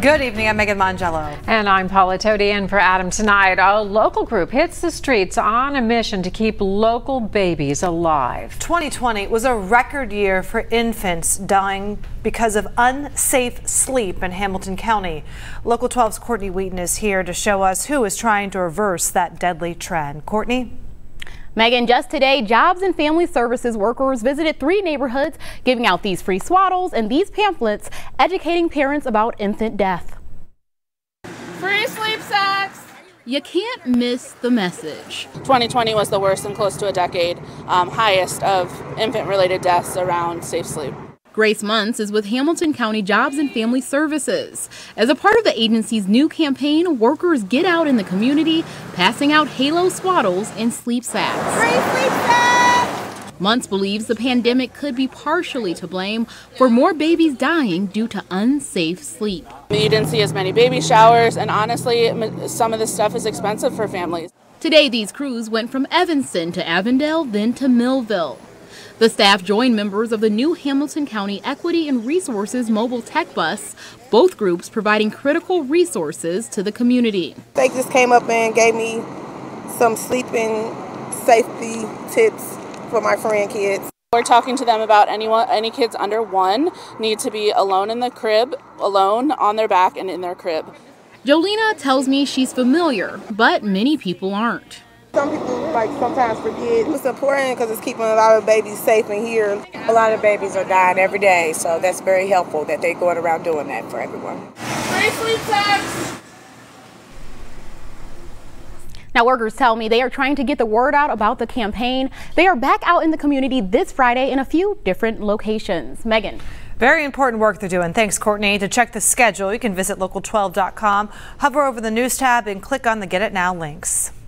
Good evening. I'm Megan Mongello. And I'm Paula Toti in for Adam tonight. A local group hits the streets on a mission to keep local babies alive. 2020 was a record year for infants dying because of unsafe sleep in Hamilton County. Local 12's Courtney Wheaton is here to show us who is trying to reverse that deadly trend. Courtney? Megan, just today, Jobs and Family Services workers visited three neighborhoods giving out these free swaddles and these pamphlets educating parents about infant death. Free sleep sacks! You can't miss the message. 2020 was the worst in close to a decade, um, highest of infant related deaths around safe sleep. Grace Muntz is with Hamilton County Jobs and Family Services. As a part of the agency's new campaign, workers get out in the community, passing out halo swaddles and sleep sacks. Free sleep sacks! Muntz believes the pandemic could be partially to blame for more babies dying due to unsafe sleep. You didn't see as many baby showers, and honestly, some of this stuff is expensive for families. Today, these crews went from Evanston to Avondale, then to Millvale. The staff joined members of the new Hamilton County Equity and Resources Mobile Tech Bus, both groups providing critical resources to the community. They just came up and gave me some sleeping safety tips for my friend kids. We're talking to them about anyone, any kids under one need to be alone in the crib, alone on their back and in their crib. Jolena tells me she's familiar, but many people aren't. Some people like sometimes forget. It's important because it's keeping a lot of babies safe in here. A lot of babies are dying every day, so that's very helpful that they're going around doing that for everyone. Free sleep sacks! Now, workers tell me they are trying to get the word out about the campaign. They are back out in the community this Friday in a few different locations. Megan. Very important work they're doing. Thanks, Courtney. To check the schedule, you can visit local12.com, hover over the news tab, and click on the Get It Now links.